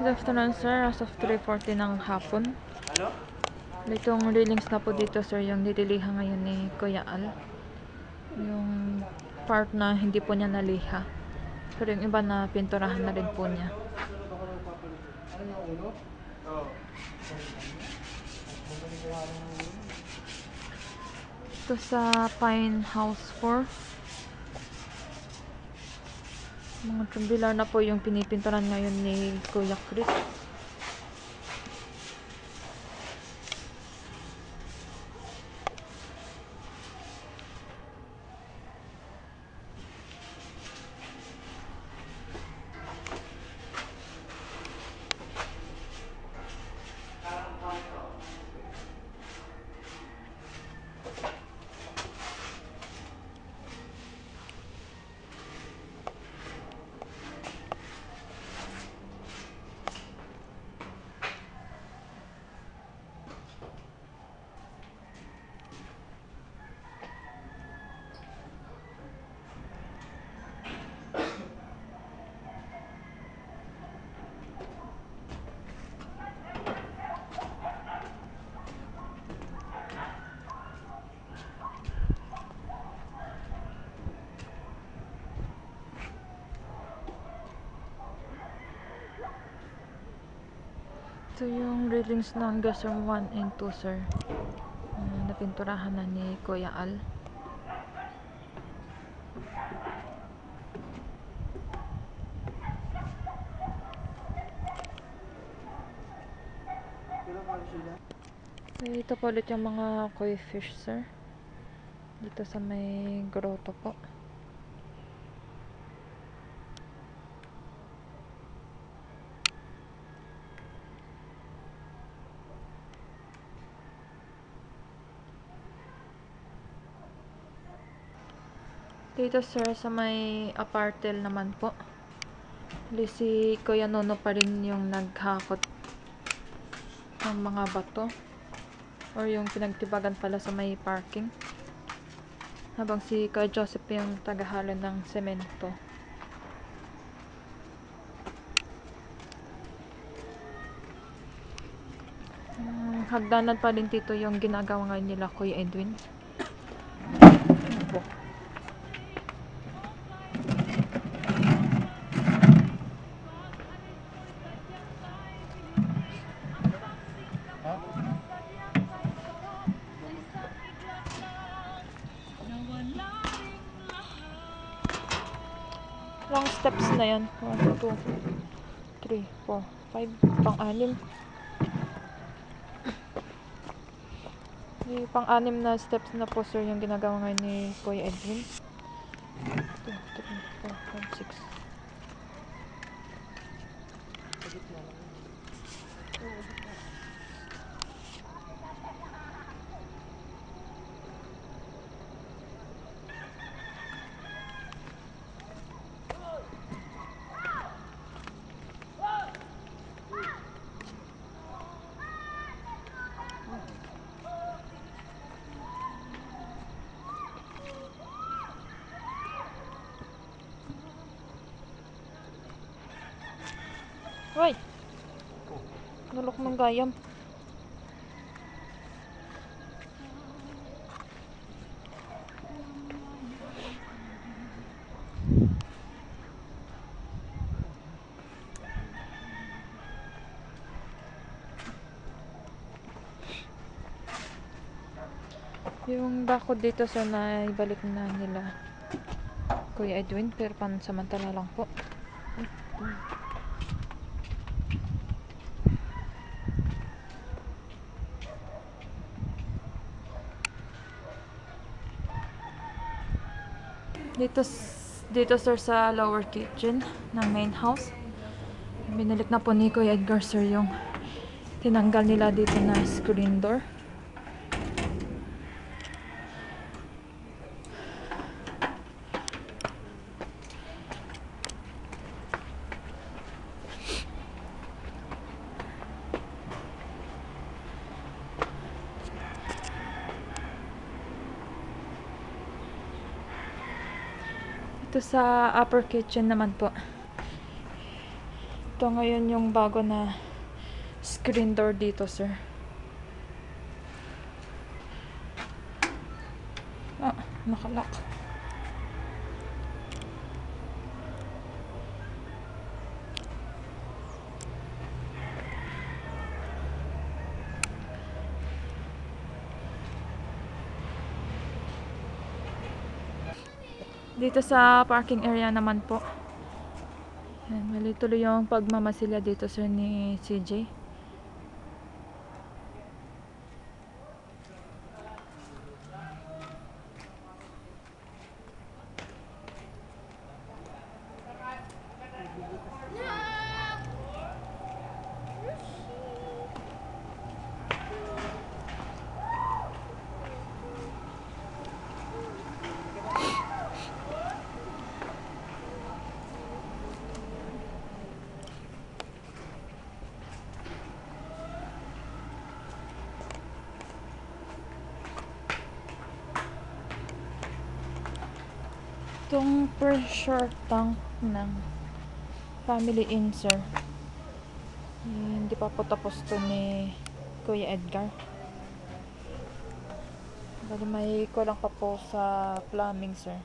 Good afternoon, sir. As of 3.40 ng hapon. Ano? Itong railings na po dito, sir, yung nililiha ngayon ni Kuya Al. Yung part na hindi po niya naliha. Pero yung iba na pinturahan na rin po niya. Ito sa Pine House 4. Mga tubular na po yung pinipinturan ngayon ni Kuya Chris. Ito yung railings ng Gasser 1 and 2, sir. Uh, napinturahan na ni Kuya Al. Ito po ulit yung mga koi fish, sir. Dito sa may grotto po. Dito sir, sa may apartel naman po. Bali si Kuya Nono pa rin yung naghakot ng mga bato. Or yung pinagtibagan pala sa may parking. Habang si Kuya Joseph yung tagahalo ng semento. Hmm, hagdanan pa din dito yung ginagawa ngayon nila Kuya Edwin. Ano? Na yan? 1, 2, 3, 4, 5, pang-anim. Yung pang-anim na steps na po sir yung ginagawa ngayon ni Kuya Edwin. 2, 3, 4, 5, 6. Hoy! Nalok ng gayam. Yung bako dito sa naibalik na nila Kuya Edwin pero pansamantala lang po. Dito, dito sir sa lower kitchen ng main house. Binalik na po ni Kuya Edgar sir yung tinanggal nila dito na screen door. Ito sa upper kitchen naman po. Ito ngayon yung bago na screen door dito, sir. Ah, nakalock. Dito sa parking area naman po. Ayan, mali tuloy yung pagmamasilya dito sir ni CJ. Itong pressure tank ng Family. Eh, hindi pa po tapos to ni Kuya Edgar. Bali may kulang pa po sa plumbing, sir.